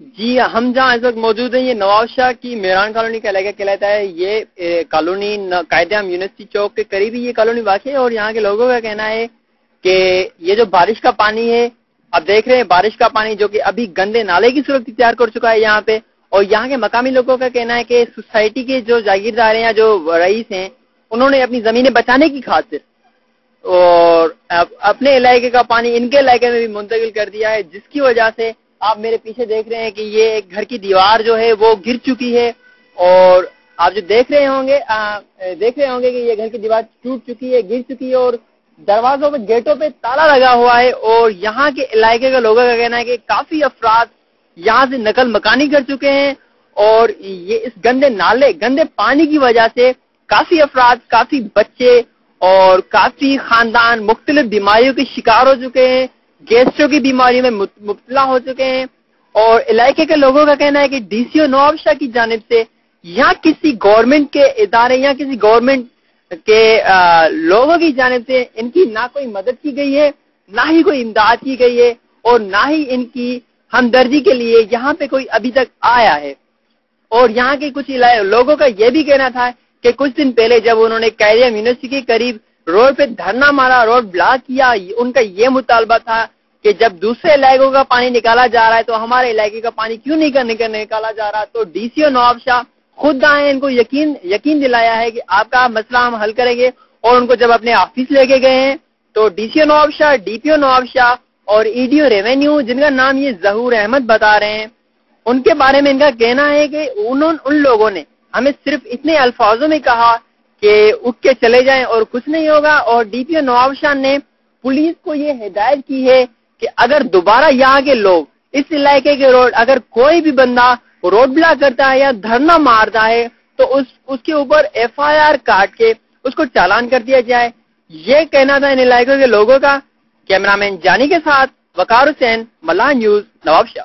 जी, हम जहाँ इस वक्त मौजूद हैं, ये नवाब शाह की मेहरान कॉलोनी का इलाका कहलाता है। ये कॉलोनी कायदाम यूनिवर्सिटी चौक के करीब ही ये कॉलोनी वाक़ है और यहाँ के लोगों का कहना है कि ये जो बारिश का पानी है अब देख रहे हैं बारिश का पानी जो कि अभी गंदे नाले की सूरत तैयार कर चुका है यहाँ पे और यहाँ के मकामी लोगों का कहना है कि सोसाइटी के जो जागीरदार हैं या जो रईस हैं, उन्होंने अपनी जमीनें बचाने की खातिर और अपने इलाके का पानी इनके इलाके में भी मुंतकिल कर दिया है, जिसकी वजह से आप मेरे पीछे देख रहे हैं कि ये घर की दीवार जो है वो गिर चुकी है। और आप जो देख रहे होंगे आ, देख रहे होंगे कि ये घर की दीवार टूट चुकी है गिर चुकी है और दरवाजों पे गेटों पे ताला लगा हुआ है और यहाँ के इलाके के लोगों का कहना है कि काफ़ी अफराद यहाँ से नकल मकानी कर चुके हैं और ये इस गंदे नाले गंदे पानी की वजह से काफ़ी अफराद काफ़ी बच्चे और काफ़ी खानदान मुख्तलिफ़ बीमारियों के शिकार हो चुके हैं। गैस्ट्रो की बीमारी में मुबतला हो चुके हैं और इलाके के लोगों का कहना है कि डीसीओ नवाब शाह की जानब से या किसी गवर्नमेंट के इदारे या किसी गवर्नमेंट के आ, लोगों की जानब से इनकी ना कोई मदद की गई है ना ही कोई इमदाद की गई है और ना ही इनकी हमदर्दी के लिए यहाँ पे कोई अभी तक आया है। और यहाँ के कुछ लोगों का यह भी कहना था कि कुछ दिन पहले जब उन्होंने कैरियम यूनिवर्सिटी के करीब रोड पे धरना मारा, रोड ब्लॉक किया, उनका ये मुतालबा था कि जब दूसरे इलाकों का पानी निकाला जा रहा है तो हमारे इलाके का पानी क्यों नहीं निकल निकाला जा रहा तो डीसीओ नवाब शाह खुद आए, इनको यकीन यकीन दिलाया है कि आपका मसला हम हल करेंगे और उनको जब अपने ऑफ़िस लेके गए हैं तो डीसीओ नवाब शाह डीपीओ नवाब शाह और ईडीओ रेवेन्यू जिनका नाम ये जहूर अहमद बता रहे हैं, उनके बारे में इनका कहना है कि उन्होंने उन लोगों ने हमें सिर्फ़ इतने अल्फाजों में कहा कि उठ के चले जाएँ और कुछ नहीं होगा। और डीपीओ नवाब शाह ने पुलिस को ये हिदायत की है कि अगर दोबारा यहाँ के लोग इस इलाके के रोड, अगर कोई भी बंदा रोड ब्लॉक करता है या धरना मारता है तो उस, उसके ऊपर एफआईआर काट के उसको चालान कर दिया जाए। ये कहना था इन इलाकों के लोगों का। कैमरामैन जानी के साथ वकार हुसैन मल्ला न्यूज़, नवाब शाह।